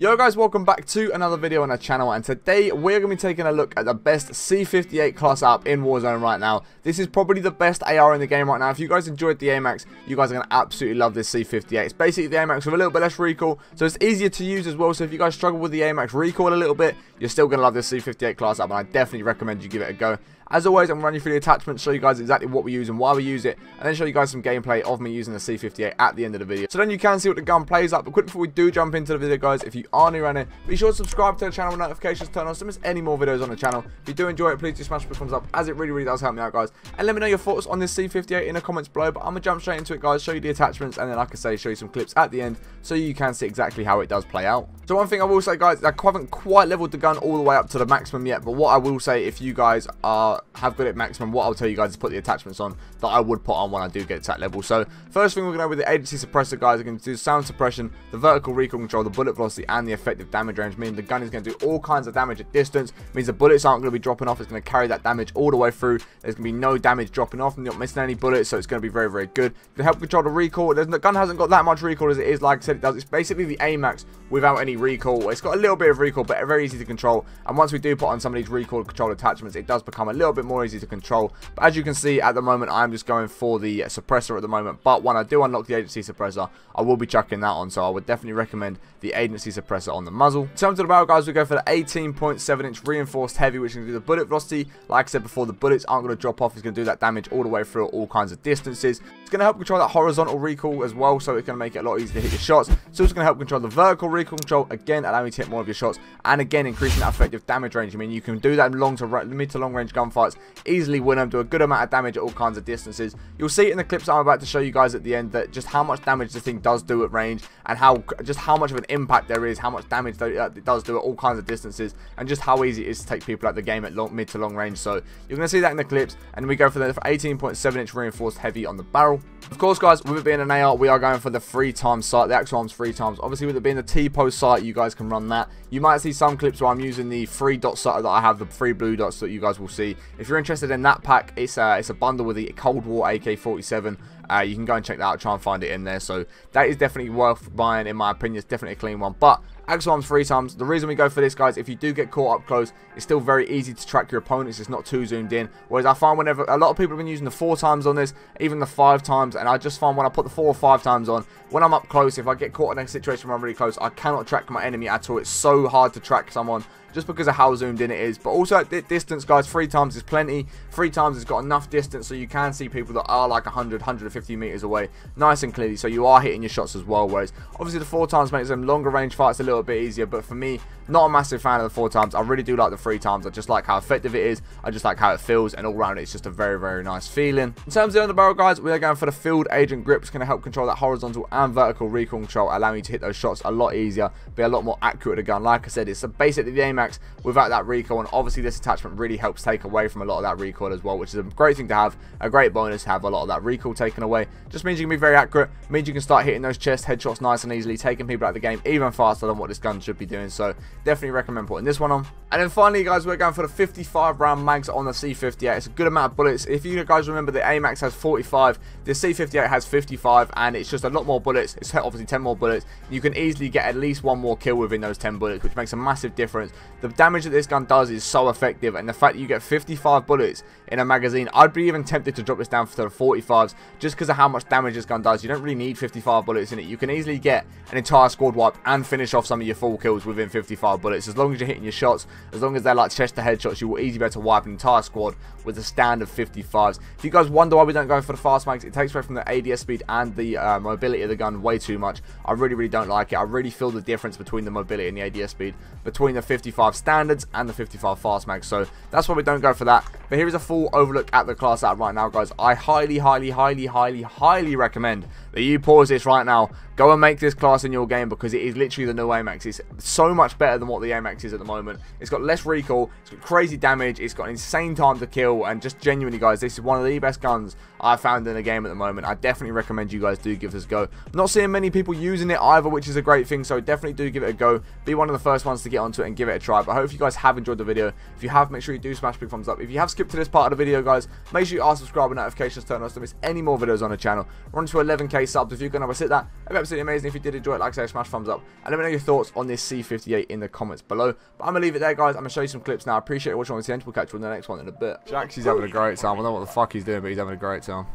Yo guys, welcome back to another video on our channel and today we're going to be taking a look at the best C58 class app in Warzone right now. This is probably the best AR in the game right now. If you guys enjoyed the AMAX, you guys are going to absolutely love this C58. It's basically the AMAX with a little bit less recoil, so it's easier to use as well. So if you guys struggle with the AMAX recoil a little bit, you're still going to love this C58 class app and I definitely recommend you give it a go. As always, I'm going to run you through the attachments, show you guys exactly what we use and why we use it, and then show you guys some gameplay of me using the C58 at the end of the video. So then you can see what the gun plays like, but quick before we do jump into the video, guys, if you are new it, be sure to subscribe to the channel notifications turned on so miss any more videos on the channel. If you do enjoy it, please do smash the thumbs up, as it really, really does help me out, guys. And let me know your thoughts on this C58 in the comments below, but I'm going to jump straight into it, guys, show you the attachments, and then, like I say, show you some clips at the end, so you can see exactly how it does play out. So one thing I will say, guys, I haven't quite leveled the gun all the way up to the maximum yet, but what I will say, if you guys are have got it maximum, what I'll tell you guys is put the attachments on that I would put on when I do get that level. So first thing we're going to do with the agency suppressor guys, we're going to do sound suppression, the vertical recoil control, the bullet velocity and the effective damage range, meaning the gun is going to do all kinds of damage at distance, means the bullets aren't going to be dropping off, it's going to carry that damage all the way through, there's going to be no damage dropping off, not missing any bullets, so it's going to be very, very good. To help control the recoil, the gun hasn't got that much recoil as it is, like I said it does, it's basically the AMAX without any recoil, it's got a little bit of recoil, but very easy to control, and once we do put on some of these recoil control attachments, it does become a little bit more easy to control, but as you can see at the moment I'm just going for the suppressor at the moment but when I do unlock the agency suppressor I will be chucking that on so I would definitely recommend the agency suppressor on the muzzle. In terms of the barrel guys we go for the 18.7 inch reinforced heavy which can do the bullet velocity like I said before the bullets aren't going to drop off it's going to do that damage all the way through all kinds of distances. It's going to help control that horizontal recoil as well so it's going to make it a lot easier to hit your shots. It's going to help control the vertical recoil control again allowing you to hit more of your shots and again increasing that effective damage range. I mean you can do that long to mid to long range gunfights easily win them do a good amount of damage at all kinds of distances. You'll see in the clips I'm about to show you guys at the end that just how much damage this thing does do at range and how just how much of an impact there is, how much damage uh, it does do at all kinds of distances and just how easy it is to take people out the game at long, mid to long range. So you're going to see that in the clips and we go for the 18.7 inch reinforced heavy on the barrel. Of course guys, with it being an AR, we are going for the three times sight, the Axial Arms three times. Obviously with it being the T-post sight, you guys can run that. You might see some clips where I'm using the three dot sight that I have, the three blue dots that you guys will see. If you're interested in that pack, it's a, it's a bundle with the Cold War AK-47. Uh, you can go and check that out, try and find it in there. So that is definitely worth buying, in my opinion. It's definitely a clean one. But Axial Arms three times. The reason we go for this, guys, if you do get caught up close, it's still very easy to track your opponents. It's not too zoomed in. Whereas I find whenever a lot of people have been using the four times on this, even the five times, and I just find when I put the four or five times on, when I'm up close, if I get caught in a situation where I'm really close, I cannot track my enemy at all. It's so hard to track someone just because of how zoomed in it is. But also at distance, guys, three times is plenty. Three times has got enough distance so you can see people that are like 100, 150 meters away nice and clearly. So you are hitting your shots as well. Whereas obviously the four times makes them longer range fights a little bit easier. But for me, not a massive fan of the four times. I really do like the three times. I just like how effective it is. I just like how it feels. And all around it's just a very, very nice feeling. In terms of the underbarrel, guys, we are going for the field agent grip. It's going to help control that horizontal and vertical recoil control, allowing you to hit those shots a lot easier, be a lot more accurate with the gun. Like I said, it's basically the AMAX without that recoil. And obviously this attachment really helps take away from a lot of that recoil as well, which is a great thing to have. A great bonus to have a lot of that recoil taken away. Just means you can be very accurate. Means you can start hitting those chest headshots nice and easily, taking people out of the game even faster than what this gun should be doing. So definitely recommend putting this one on. And then finally, guys, we're going for the 55 round mags on the C58. It's a good amount of bullets. If you guys remember, the AMAX has 45, the C58 has 55, and it's just a lot more bullets. It's obviously 10 more bullets. You can easily get at least one more kill within those 10 bullets, which makes a massive difference. The damage that this gun does is so effective, and the fact that you get 55 bullets in a magazine, I'd be even tempted to drop this down to the 45s, just because of how much damage this gun does. You don't really need 55 bullets in it. You can easily get an entire squad wipe and finish off some your full kills within 55 bullets, as long as you're hitting your shots as long as they're like chest to headshots, you will easily be able to wipe an entire squad with a stand of 55s. If you guys wonder why we don't go for the fast mags, it takes away from the ADS speed and the uh, mobility of the gun way too much. I really, really don't like it. I really feel the difference between the mobility and the ADS speed between the 55 standards and the 55 fast mags. So that's why we don't go for that. But here is a full overlook at the class app right now, guys. I highly, highly, highly, highly, highly recommend that you pause this right now, go and make this class in your game because it is literally the new AMAX. So much better than what the AMAX is at the moment. It's got less recoil, it's got crazy damage, it's got insane time to kill, and just genuinely, guys, this is one of the best guns I've found in the game at the moment. I definitely recommend you guys do give this a go. I'm not seeing many people using it either, which is a great thing, so definitely do give it a go. Be one of the first ones to get onto it and give it a try. But I hope you guys have enjoyed the video. If you have, make sure you do smash big thumbs up. If you have skipped to this part of the video, guys, make sure you are subscribed and notifications turned on to miss any more videos on the channel. We're on to 11k subs. If you can ever sit that, it'd be absolutely amazing. If you did enjoy it, like I say, smash thumbs up. And let me know your thoughts on this C58 in the comments below. But I'm going to leave it there, guys. I'm going to show you some clips now. I appreciate you watching on the end. We'll catch you on the next one in a bit. Jax, he's having a great time. I don't know what the fuck he's doing, but he's having a great time.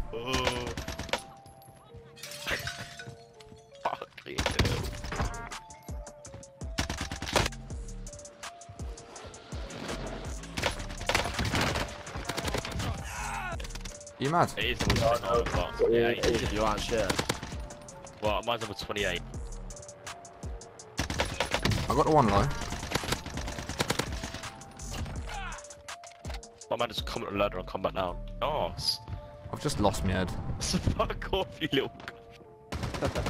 Fuck you. you mad? It is level 29, but yeah, it is. You aren't shit. Well, mine's level 28. I got the one low. My man just come up the ladder and come back down. Nice. I've just lost my head. Fuck off, you little.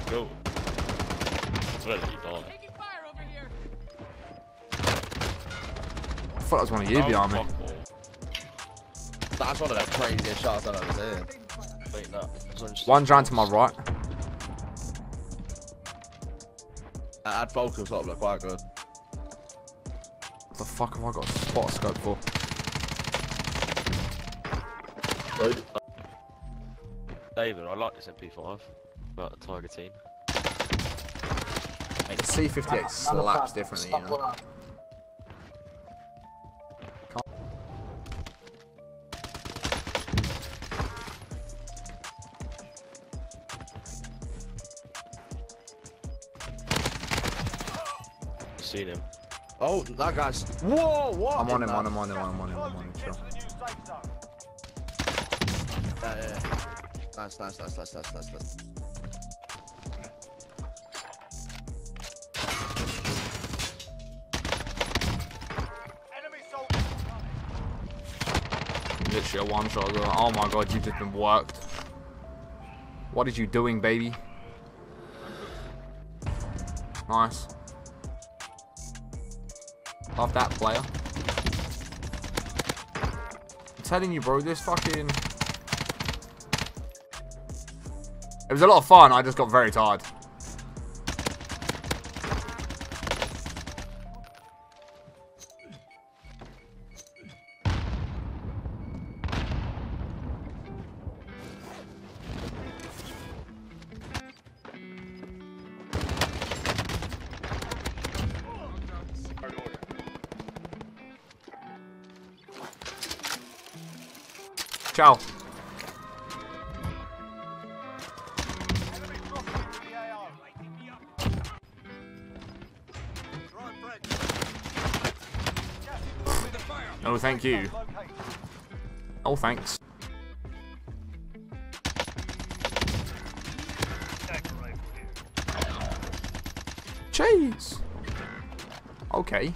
Go. Where did he die? I thought that was one of you Oh, behind me. That's one of the craziest shots I've ever seen. Wait, no. This one's just- One giant to my right. Uh, I had focus up, look quite good. What the fuck have I got a spot scope for? David, I like this MP5 about the Tiger team. Mate, the C58 slaps differently, you know. Seen him. Oh, that guy's. Whoa, what? I'm on him, Nah. on him, on him, on him, on him, I'm on him, chill. Yeah, yeah. Nice, nice, nice, nice, nice, nice, nice. Literally a one shot as. Oh my god, you've just been worked. What are you doing, baby? Nice. Love that player. I'm telling you, bro, this fucking. It was a lot of fun, I just got very tired. No, oh, thank you. Oh, thanks. Cheese. Okay.